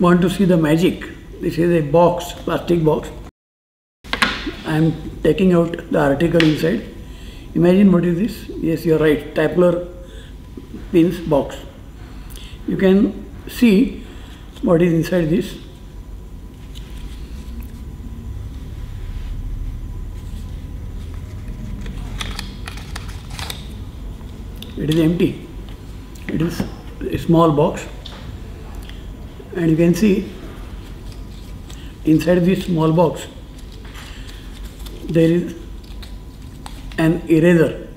want to see the magic, this is a box, plastic box. I am taking out the article inside. Imagine what is this? Yes, you are right. Stapler pins box. You can see what is inside this. It is empty. It is a small box and you can see inside this small box there is an eraser.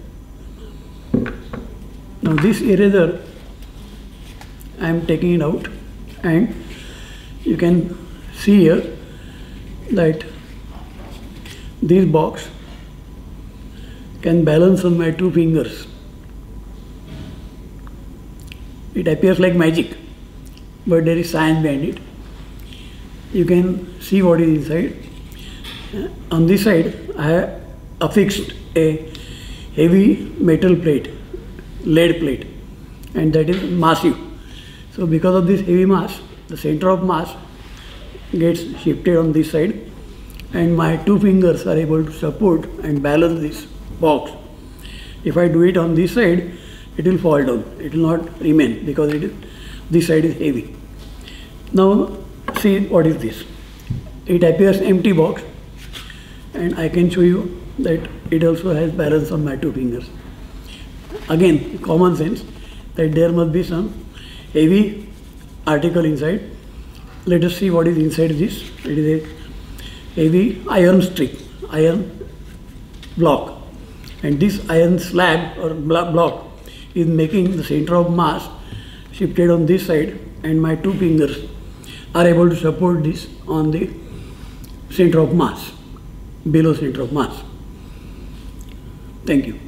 Now this eraser I am taking it out and you can see here that this box can balance on my two fingers. It appears like magic, but there is science behind it. You can see what is inside. On this side, I have affixed a heavy metal plate, lead plate, and that is massive. So because of this heavy mass, the center of mass gets shifted on this side and my two fingers are able to support and balance this box. If I do it on this side, it will fall down. It will not remain because it is, this side is heavy. Now see what is this. It appears empty box and I can show you that it also has balance on my two fingers. Again, common sense that there must be some heavy article inside. Let us see what is inside this. It is a heavy iron strip, iron block. And this iron slab or block is making the center of mass shifted on this side and my two fingers are able to support this on the center of mass, below center of mass. Thank you.